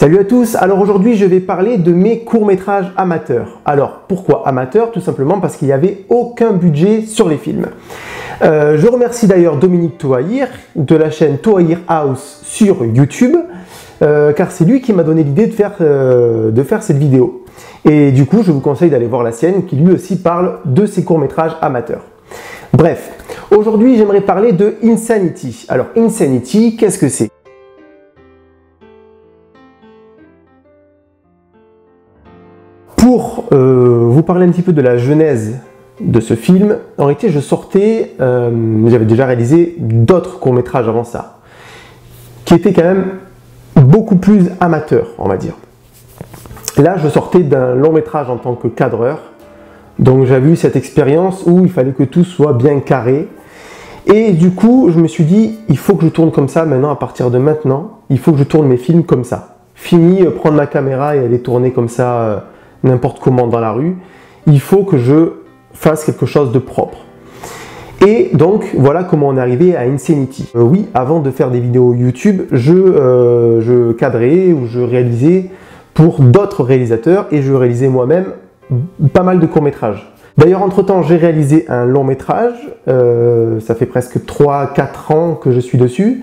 Salut à tous, alors aujourd'hui je vais parler de mes courts-métrages amateurs. Alors pourquoi amateurs? Tout simplement parce qu'il n'y avait aucun budget sur les films. Euh, je remercie d'ailleurs Dominique Toahir de la chaîne Toahir House sur YouTube, euh, car c'est lui qui m'a donné l'idée de, faire, euh, de faire cette vidéo. Et du coup je vous conseille d'aller voir la sienne qui lui aussi parle de ses courts-métrages amateurs. Bref, aujourd'hui j'aimerais parler de Insanity. Alors Insanity, qu'est-ce que c'est? Pour euh, vous parler un petit peu de la genèse de ce film, en réalité je sortais, euh, j'avais déjà réalisé d'autres courts-métrages avant ça, qui étaient quand même beaucoup plus amateurs, on va dire. Là, je sortais d'un long métrage en tant que cadreur, donc j'avais eu cette expérience où il fallait que tout soit bien carré. Et du coup, je me suis dit, il faut que je tourne comme ça maintenant, à partir de maintenant, il faut que je tourne mes films comme ça. Fini, euh, prendre ma caméra et aller tourner comme ça n'importe comment dans la rue, il faut que je fasse quelque chose de propre. Et donc voilà comment on est arrivé à Insanity. Euh, oui, avant de faire des vidéos YouTube, je, euh, je cadrais ou je réalisais pour d'autres réalisateurs et je réalisais moi-même pas mal de courts-métrages. D'ailleurs, entre-temps, j'ai réalisé un long métrage, euh, ça fait presque 3-4 ans que je suis dessus,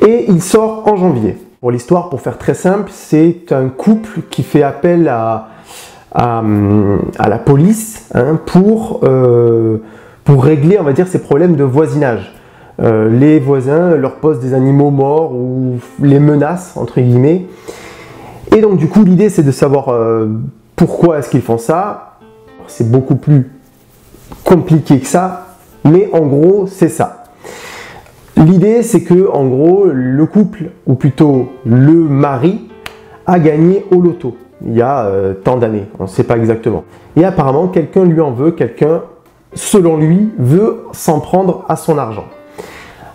et il sort en janvier. Pour l'histoire, pour faire très simple, c'est un couple qui fait appel à, à, la police hein, pour, euh, pour régler, on va dire, ces problèmes de voisinage. Euh, les voisins leur posent des animaux morts ou les menacent, entre guillemets. Et donc, du coup, l'idée, c'est de savoir euh, pourquoi est-ce qu'ils font ça. C'est beaucoup plus compliqué que ça, mais en gros, c'est ça. L'idée, c'est que, en gros, le couple, ou plutôt le mari, a gagné au loto il y a euh, tant d'années, on ne sait pas exactement. Et apparemment, quelqu'un lui en veut, quelqu'un, selon lui, veut s'en prendre à son argent.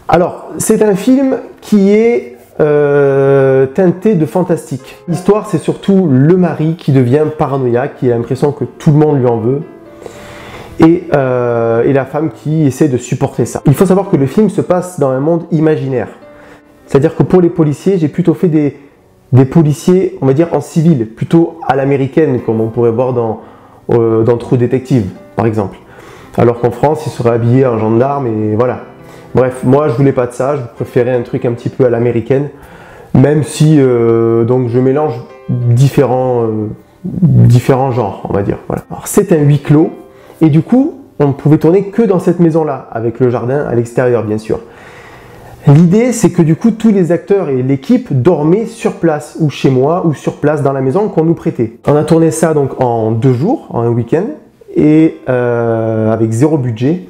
Alors, c'est un film qui est euh, teinté de fantastique. L'histoire, c'est surtout le mari qui devient paranoïaque, qui a l'impression que tout le monde lui en veut, euh, et la femme qui essaie de supporter ça. Il faut savoir que le film se passe dans un monde imaginaire. C'est-à-dire que pour les policiers, j'ai plutôt fait des, des policiers, on va dire en civil, plutôt à l'américaine, comme on pourrait voir dans, euh, dans True Detective, par exemple. Alors qu'en France, ils seraient habillés en gendarme et voilà. Bref, moi je voulais pas de ça, je préférais un truc un petit peu à l'américaine, même si euh, donc je mélange différents, euh, différents genres, on va dire. Voilà. C'est un huis clos, et du coup, on ne pouvait tourner que dans cette maison-là, avec le jardin à l'extérieur, bien sûr. L'idée, c'est que du coup, tous les acteurs et l'équipe dormaient sur place, ou chez moi, ou sur place dans la maison qu'on nous prêtait. On a tourné ça donc en deux jours, en un week-end, et euh, avec zéro budget.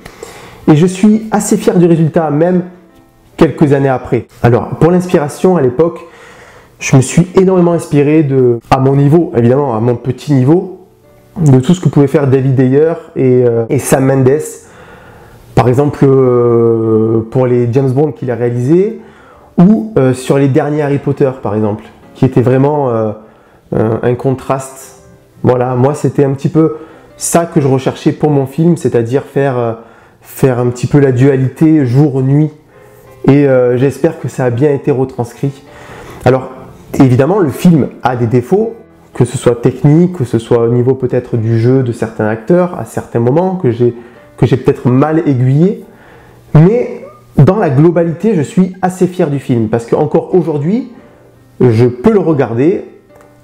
Et je suis assez fier du résultat, même quelques années après. Alors, pour l'inspiration, à l'époque, je me suis énormément inspiré de, à mon niveau, évidemment, à mon petit niveau, de tout ce que pouvait faire David Ayer et, euh, Sam Mendes par exemple, euh, pour les James Bond qu'il a réalisés, ou euh, sur les derniers Harry Potter, par exemple, qui étaient vraiment euh, un, contraste. Voilà, moi c'était un petit peu ça que je recherchais pour mon film, c'est-à-dire faire, faire un petit peu la dualité jour-nuit. Et j'espère que ça a bien été retranscrit. Alors, évidemment, le film a des défauts, que ce soit technique, que ce soit au niveau peut-être du jeu de certains acteurs à certains moments, que j'ai peut-être mal aiguillé, mais dans la globalité, je suis assez fier du film parce qu'encore aujourd'hui, je peux le regarder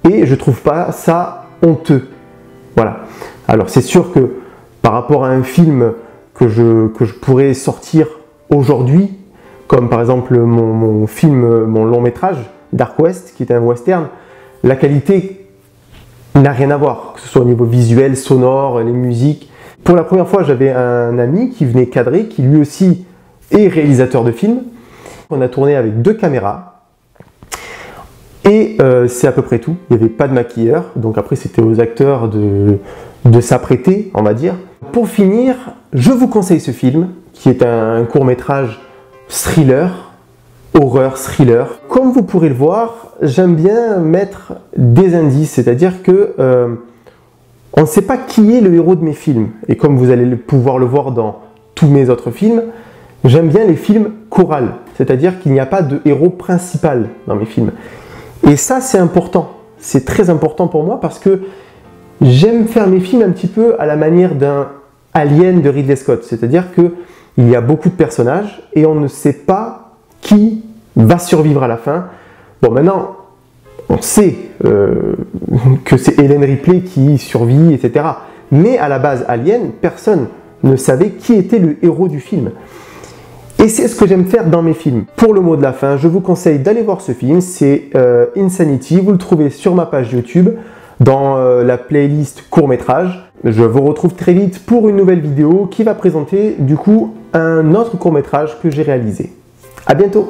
et je trouve pas ça honteux. Voilà. Alors c'est sûr que par rapport à un film que je, que je pourrais sortir aujourd'hui, comme par exemple mon, mon, film, mon long métrage, Dark West, qui est un western, la qualité n'a rien à voir, que ce soit au niveau visuel, sonore, les musiques. Pour la première fois, j'avais un ami qui venait cadrer, qui lui aussi est réalisateur de films. On a tourné avec deux caméras. Et euh, c'est à peu près tout. Il n'y avait pas de maquilleur. Donc après, c'était aux acteurs de, de s'apprêter, on va dire. Pour finir, je vous conseille ce film, qui est un court métrage thriller, horreur thriller. Comme vous pourrez le voir, j'aime bien mettre des indices, c'est-à-dire que euh, on ne sait pas qui est le héros de mes films. Et comme vous allez pouvoir le voir dans tous mes autres films, j'aime bien les films chorales, c'est-à-dire qu'il n'y a pas de héros principal dans mes films. Et ça, c'est important. C'est très important pour moi parce que j'aime faire mes films un petit peu à la manière d'un Alien de Ridley Scott. C'est-à-dire qu'il y a beaucoup de personnages et on ne sait pas qui va survivre à la fin. Bon, maintenant, on sait euh, que c'est Hélène Ripley qui survit, etc. Mais à la base, Alien, personne ne savait qui était le héros du film. Et c'est ce que j'aime faire dans mes films. Pour le mot de la fin, je vous conseille d'aller voir ce film, c'est euh, Insanity, vous le trouvez sur ma page YouTube, dans euh, la playlist court métrage. Je vous retrouve très vite pour une nouvelle vidéo qui va présenter du coup un autre court métrage que j'ai réalisé. A bientôt